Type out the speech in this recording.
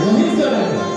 お水じゃないか